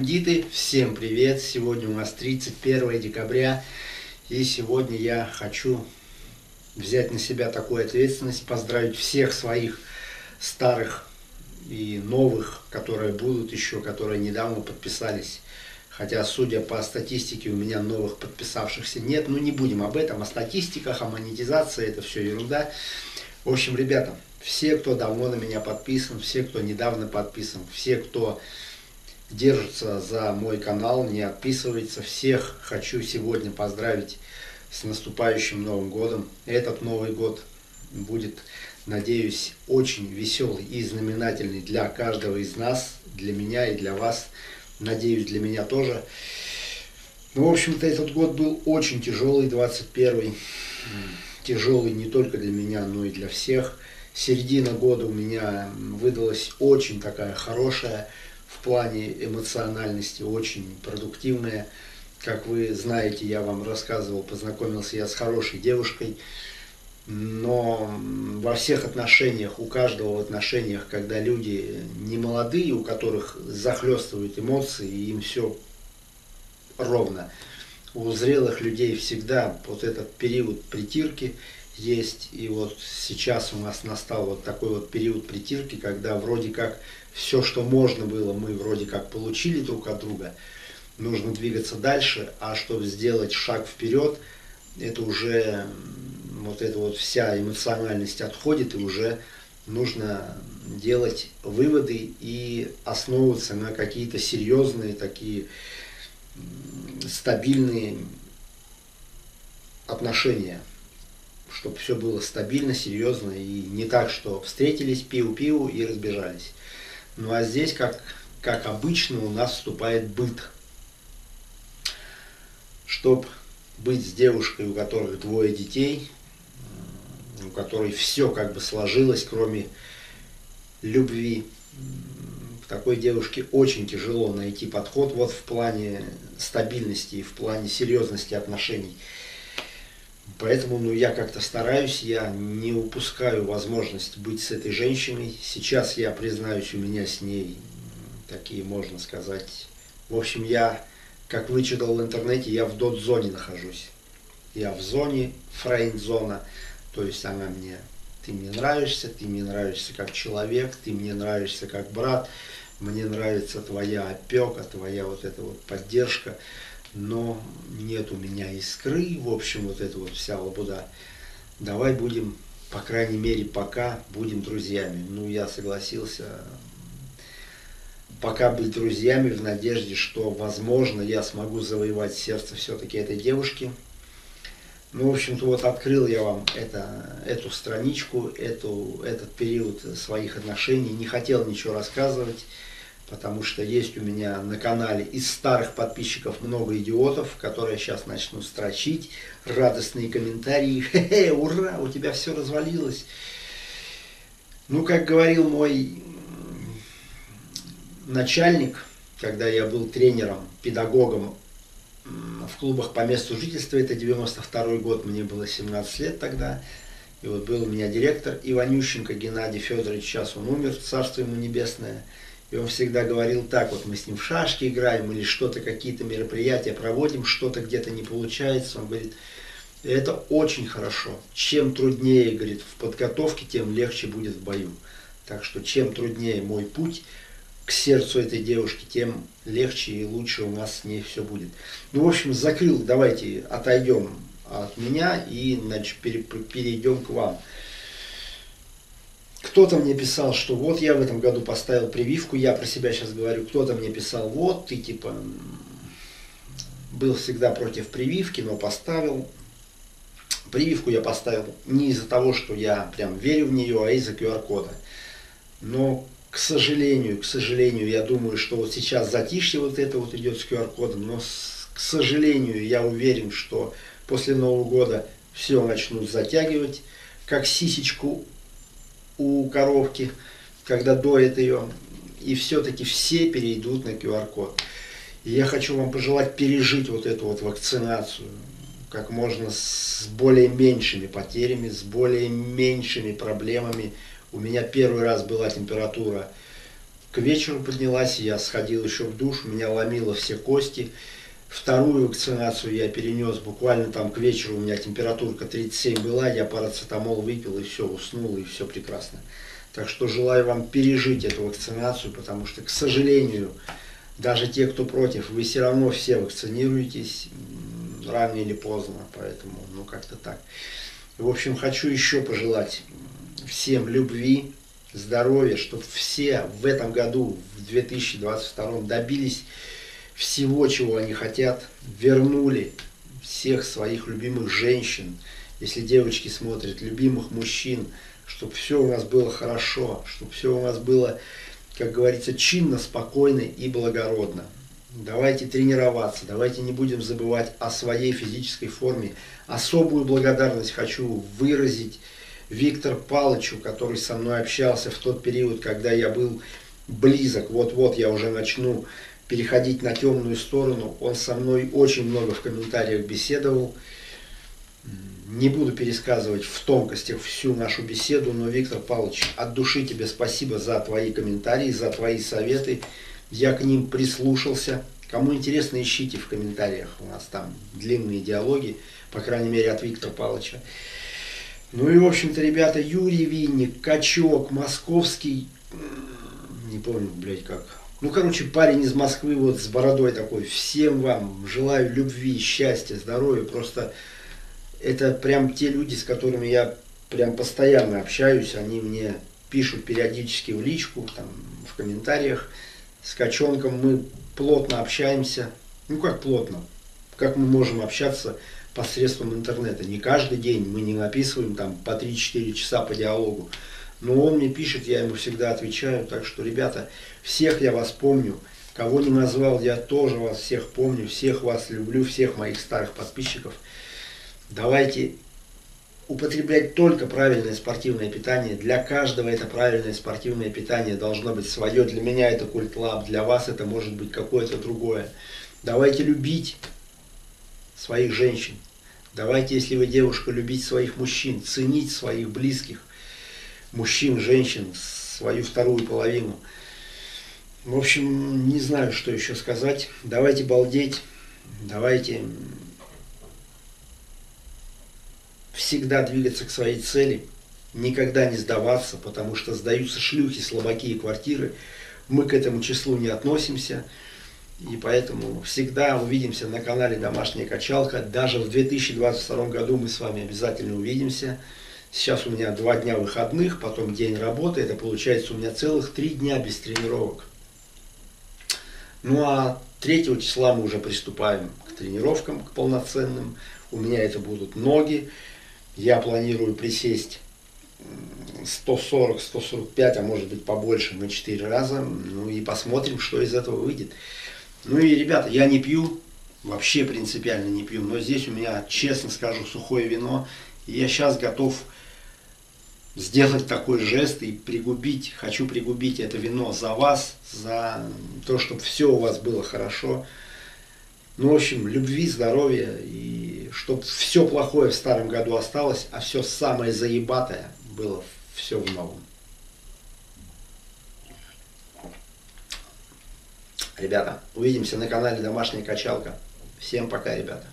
бандиты, всем привет! Сегодня у нас 31 декабря, и сегодня я хочу взять на себя такую ответственность, поздравить всех своих старых и новых, которые будут еще, которые недавно подписались. Хотя, судя по статистике, у меня новых подписавшихся нет. Но не будем об этом, о статистиках, о монетизации, это все ерунда. В общем, ребята, все, кто давно на меня подписан, все, кто недавно подписан, все, кто держится за мой канал, не отписывается. Всех хочу сегодня поздравить с наступающим Новым Годом. Этот Новый Год будет, надеюсь, очень веселый и знаменательный для каждого из нас, для меня и для вас. Надеюсь, для меня тоже. Ну, в общем-то, этот год был очень тяжелый, 21-й. Тяжелый не только для меня, но и для всех. Середина года у меня выдалась очень такая хорошая в плане эмоциональности очень продуктивная. Как вы знаете, я вам рассказывал, познакомился я с хорошей девушкой, но во всех отношениях, у каждого в отношениях, когда люди не молодые, у которых захлестывают эмоции, и им все ровно, у зрелых людей всегда вот этот период притирки есть, и вот сейчас у нас настал вот такой вот период притирки, когда вроде как все, что можно было, мы вроде как получили друг от друга. Нужно двигаться дальше, а чтобы сделать шаг вперед, это уже вот эта вот вся эмоциональность отходит, и уже нужно делать выводы и основываться на какие-то серьезные такие стабильные отношения, чтобы все было стабильно, серьезно и не так, что встретились, пиу-пиу и разбежались. Ну а здесь, как, как обычно, у нас вступает быт. Чтоб быть с девушкой, у которой двое детей, у которой все как бы сложилось, кроме любви, такой девушке очень тяжело найти подход вот в плане стабильности и в плане серьезности отношений. Поэтому ну, я как-то стараюсь, я не упускаю возможность быть с этой женщиной. Сейчас я признаюсь, у меня с ней такие, можно сказать, в общем, я, как вычитал в интернете, я в дот-зоне нахожусь. Я в зоне, фрейнд-зона, то есть она мне, ты мне нравишься, ты мне нравишься как человек, ты мне нравишься как брат, мне нравится твоя опека, твоя вот эта вот поддержка но нет у меня искры, в общем, вот эта вот вся лабуда. Давай будем, по крайней мере, пока будем друзьями. Ну, я согласился пока быть друзьями в надежде, что, возможно, я смогу завоевать сердце все-таки этой девушки. Ну, в общем-то, вот открыл я вам это, эту страничку, эту, этот период своих отношений, не хотел ничего рассказывать потому что есть у меня на канале из старых подписчиков много идиотов, которые сейчас начнут строчить радостные комментарии. Хе-хе, ура, у тебя все развалилось. Ну, как говорил мой начальник, когда я был тренером, педагогом в клубах по месту жительства, это 92 год, мне было 17 лет тогда, и вот был у меня директор Иванющенко Геннадий Федорович, сейчас он умер, царство ему небесное, и он всегда говорил так, вот мы с ним в шашки играем или что-то, какие-то мероприятия проводим, что-то где-то не получается. Он говорит, это очень хорошо. Чем труднее, говорит, в подготовке, тем легче будет в бою. Так что чем труднее мой путь к сердцу этой девушки, тем легче и лучше у нас с ней все будет. Ну, в общем, закрыл, давайте отойдем от меня и значит, перейдем к вам. Кто-то мне писал, что вот я в этом году поставил прививку, я про себя сейчас говорю, кто-то мне писал, вот ты типа был всегда против прививки, но поставил. Прививку я поставил не из-за того, что я прям верю в нее, а из-за QR-кода. Но, к сожалению, к сожалению, я думаю, что вот сейчас затишье вот это вот идет с QR-кодом, но, к сожалению, я уверен, что после Нового года все начнут затягивать, как сисечку у коровки, когда доят ее, и все-таки все перейдут на QR-код. Я хочу вам пожелать пережить вот эту вот вакцинацию как можно с более меньшими потерями, с более меньшими проблемами. У меня первый раз была температура к вечеру поднялась, я сходил еще в душ, меня ломило все кости. Вторую вакцинацию я перенес буквально там к вечеру, у меня температурка 37 была, я парацетамол выпил и все, уснул и все прекрасно. Так что желаю вам пережить эту вакцинацию, потому что, к сожалению, даже те, кто против, вы все равно все вакцинируетесь рано или поздно, поэтому, ну, как-то так. В общем, хочу еще пожелать всем любви, здоровья, чтобы все в этом году, в 2022 добились всего, чего они хотят, вернули всех своих любимых женщин, если девочки смотрят, любимых мужчин, чтобы все у нас было хорошо, чтобы все у нас было, как говорится, чинно, спокойно и благородно. Давайте тренироваться, давайте не будем забывать о своей физической форме. Особую благодарность хочу выразить Виктору Палычу, который со мной общался в тот период, когда я был близок, вот-вот я уже начну переходить на темную сторону. Он со мной очень много в комментариях беседовал. Не буду пересказывать в тонкостях всю нашу беседу, но, Виктор Павлович, от души тебе спасибо за твои комментарии, за твои советы. Я к ним прислушался. Кому интересно, ищите в комментариях. У нас там длинные диалоги, по крайней мере, от Виктора Павловича. Ну и, в общем-то, ребята, Юрий Винник, Качок, Московский, не помню, блядь, как. Ну, короче, парень из Москвы вот с бородой такой. Всем вам желаю любви, счастья, здоровья. Просто это прям те люди, с которыми я прям постоянно общаюсь. Они мне пишут периодически в личку, там, в комментариях. С Качонком мы плотно общаемся. Ну, как плотно? Как мы можем общаться посредством интернета? Не каждый день мы не написываем там по 3-4 часа по диалогу. Но он мне пишет, я ему всегда отвечаю. Так что, ребята, всех я вас помню. Кого не назвал, я тоже вас всех помню. Всех вас люблю, всех моих старых подписчиков. Давайте употреблять только правильное спортивное питание. Для каждого это правильное спортивное питание должно быть свое. Для меня это культ лаб, для вас это может быть какое-то другое. Давайте любить своих женщин. Давайте, если вы девушка, любить своих мужчин, ценить своих близких, мужчин, женщин, свою вторую половину. В общем, не знаю, что еще сказать. Давайте балдеть, давайте всегда двигаться к своей цели, никогда не сдаваться, потому что сдаются шлюхи, слабаки и квартиры. Мы к этому числу не относимся. И поэтому всегда увидимся на канале «Домашняя качалка». Даже в 2022 году мы с вами обязательно увидимся. Сейчас у меня два дня выходных, потом день работы. Это получается у меня целых три дня без тренировок. Ну а 3 числа мы уже приступаем к тренировкам, к полноценным. У меня это будут ноги. Я планирую присесть 140, 145, а может быть побольше на 4 раза. Ну и посмотрим, что из этого выйдет. Ну и, ребята, я не пью, вообще принципиально не пью, но здесь у меня, честно скажу, сухое вино. И я сейчас готов сделать такой жест и пригубить, хочу пригубить это вино за вас, за то, чтобы все у вас было хорошо. Ну, в общем, любви, здоровья и чтобы все плохое в старом году осталось, а все самое заебатое было все в новом. Ребята, увидимся на канале Домашняя качалка. Всем пока, ребята.